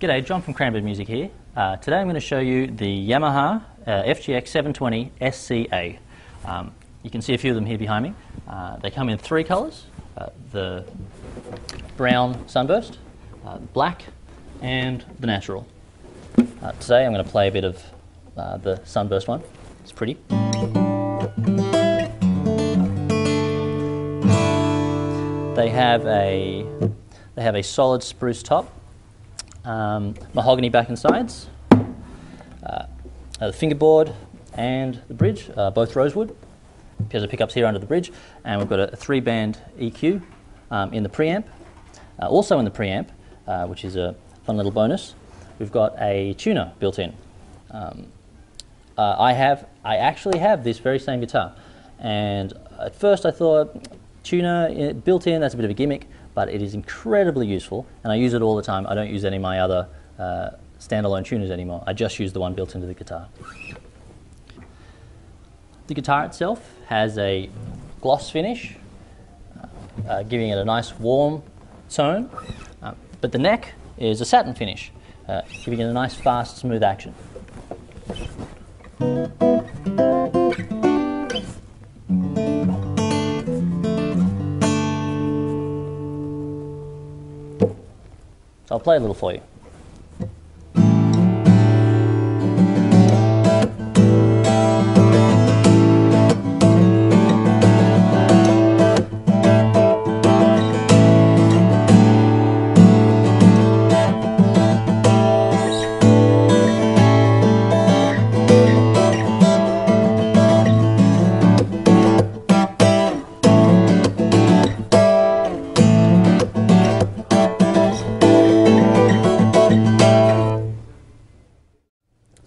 G'day, John from Cranbourne Music here. Uh, today I'm going to show you the Yamaha uh, FGX 720 SCA. Um, you can see a few of them here behind me. Uh, they come in three colours, uh, the brown sunburst, uh, black and the natural. Uh, today I'm going to play a bit of the sunburst one. It's pretty. They have a, they have a solid spruce top um, mahogany back and sides, uh, the fingerboard and the bridge, uh, both rosewood. Piezo pickups here under the bridge, and we've got a, three band EQ um, in the preamp. Uh, also in the preamp, uh, which is a fun little bonus, we've got a tuner built in. Um, uh, I have, I actually have this very same guitar, and at first I thought tuner eh, built in, that's a bit of a gimmick but it is incredibly useful, and I use it all the time. I don't use any of my other uh, standalone tuners anymore. I just use the one built into the guitar. The guitar itself has a gloss finish, uh, uh, giving it a nice warm tone, uh, but the neck is a satin finish, uh, giving it a nice fast, smooth action. I'll play a little for you.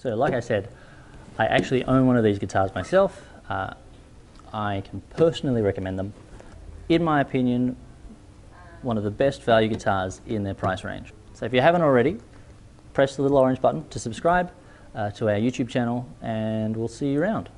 So like I said, I actually own one of these guitars myself. Uh, I can personally recommend them. In my opinion, one of the best value guitars in their price range. So if you haven't already, press the little orange button to subscribe uh, to our YouTube channel and we'll see you around.